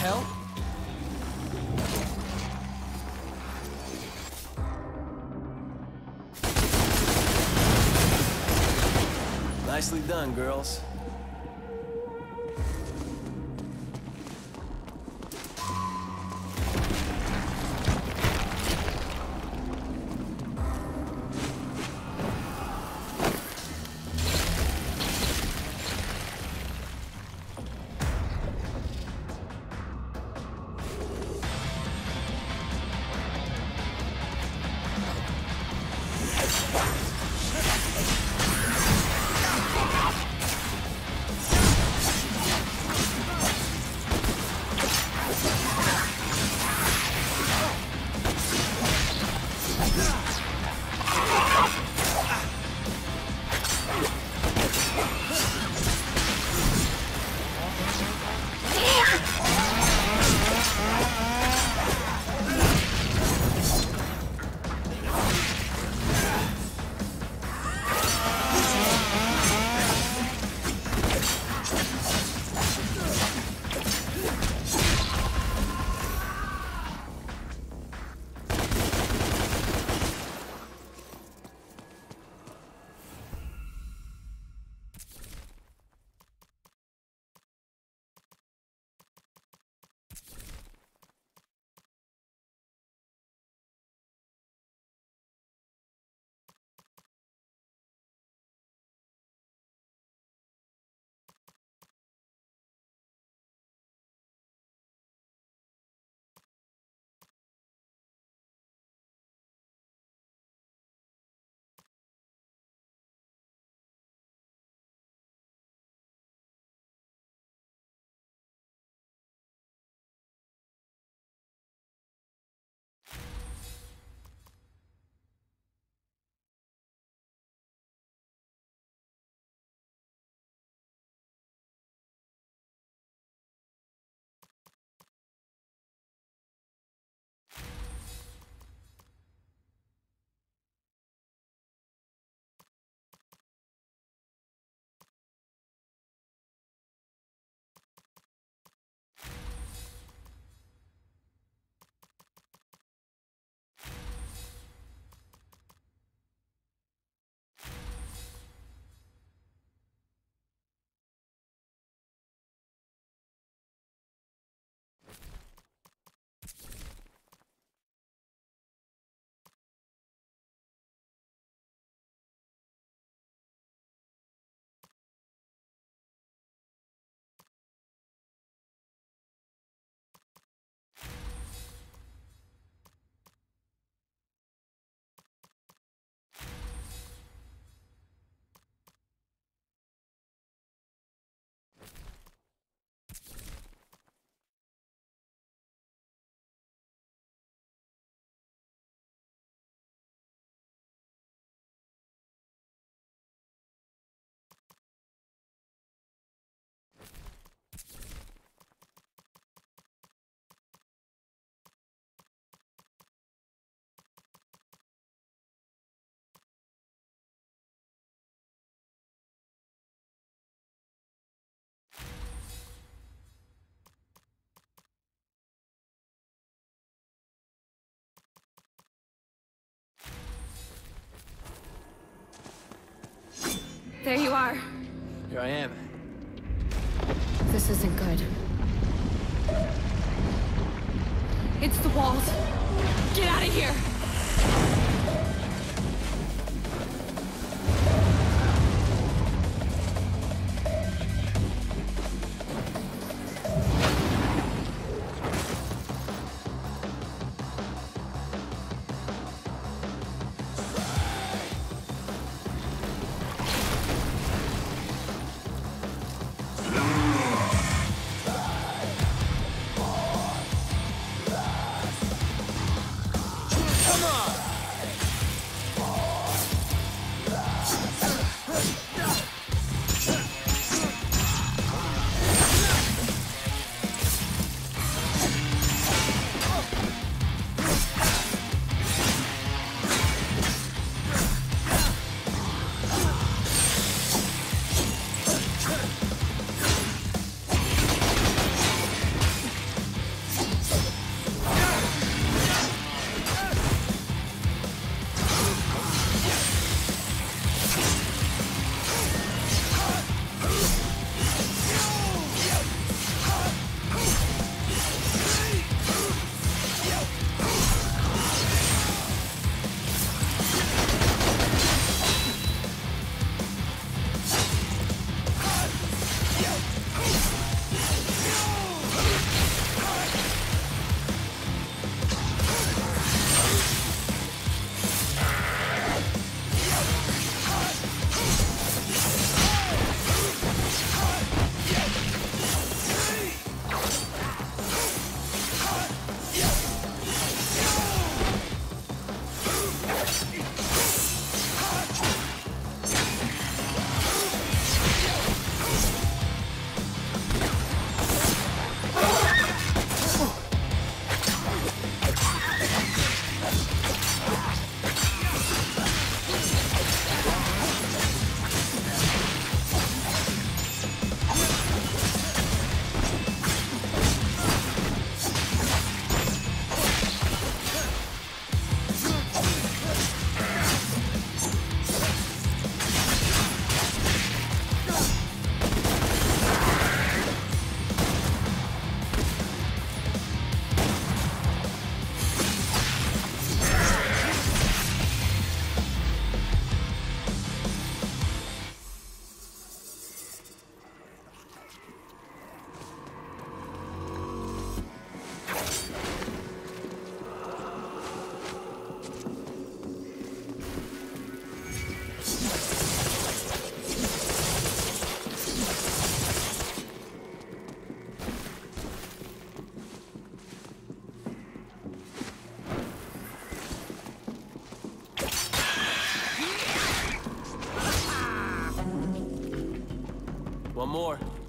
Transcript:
Hell? Nicely done, girls. There you are. Here I am. This isn't good. It's the walls. Get out of here! Come on! One more.